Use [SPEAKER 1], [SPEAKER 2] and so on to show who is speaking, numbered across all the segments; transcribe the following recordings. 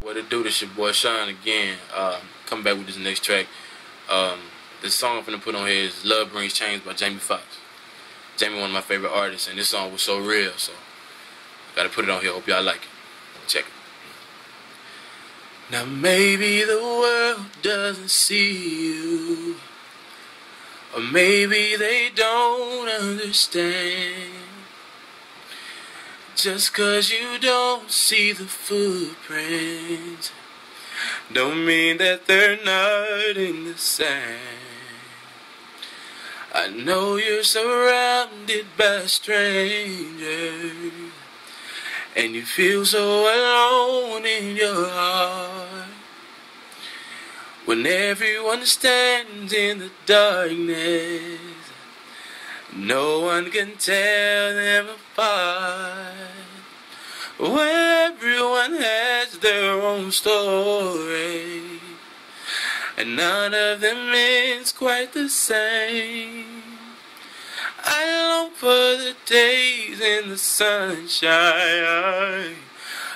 [SPEAKER 1] What it do? This your boy Sean again. Uh, back with this next track. Um, the song I'm finna put on here is "Love Brings Change" by Jamie Foxx. Jamie, one of my favorite artists, and this song was so real, so gotta put it on here. Hope y'all like it. Check it. Now maybe the world doesn't see you, or maybe they don't understand. Just cause you don't see the footprints Don't mean that they're not in the sand. I know you're surrounded by strangers And you feel so alone in your heart. When everyone stands in the darkness no one can tell them apart. Everyone has their own story, and none of them is quite the same. I long for the days in the sunshine,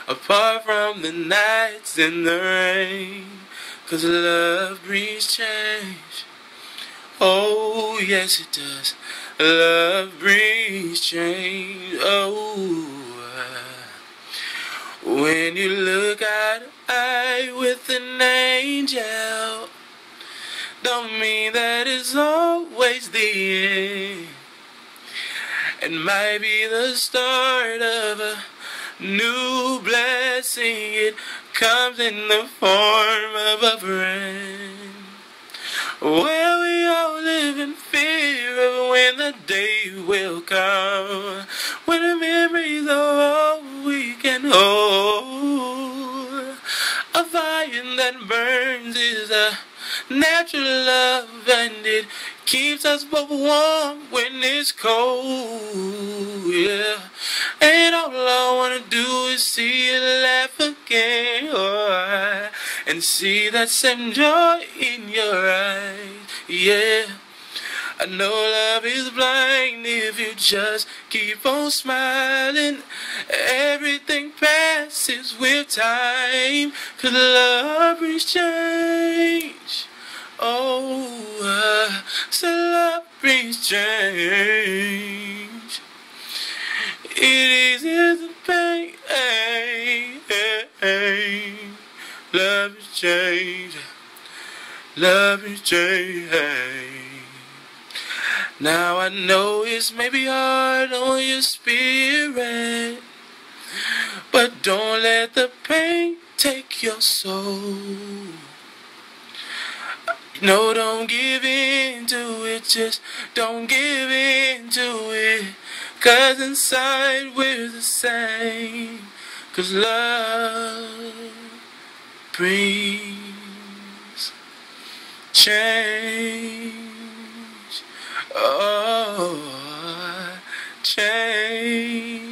[SPEAKER 1] apart from the nights in the rain, cause love brings change. Oh, yes, it does. Love brings change. Oh, uh, when you look eye to eye with an angel, don't mean that it's always the end. It might be the start of a new blessing. It comes in the form of a friend. Day will come, when the memories are all we can hold. A fire that burns is a natural love, and it keeps us both warm when it's cold. Yeah, and all I wanna do is see you laugh again. Oh, and see that same joy in your eyes. Yeah. I know love is blind if you just keep on smiling. Everything passes with time, cause love brings change. Oh, uh, so love brings change. It eases the pain. Love is change. Love is change. Now I know it's maybe hard on your spirit, but don't let the pain take your soul. No, don't give in to it, just don't give in to it. Cause inside we're the same. Cause love brings change. Oh, change.